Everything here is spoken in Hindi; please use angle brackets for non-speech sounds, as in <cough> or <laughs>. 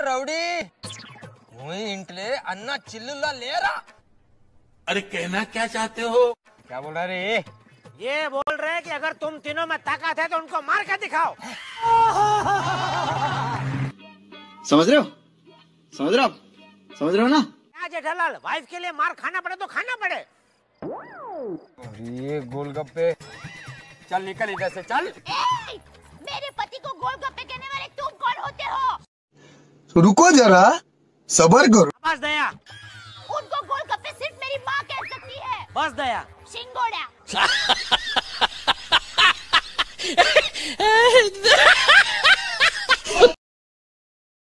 ఏ రౌడీ वही इंटले अन्ना चिल्लुला ले रहा अरे कहना क्या चाहते हो क्या बोल रहा रे ये बोल रहे हैं कि अगर तुम तीनों में ताकत है तो उनको मार कर दिखाओ समझ रहे हो समझ रहे हो आप समझ रहे हो ना क्या जेठालाल वाइफ के लिए मार खाना पड़े तो खाना पड़े ये गोलगप्पे चल निकल इधर से चल ए, मेरे पति को गोलगप्पे हो रुको जरा सबर करो। बस दया। उनको गोलगप्पे सिर्फ़ मेरी माँ कह सकती है। बस दया। सिंगोड़ा <laughs>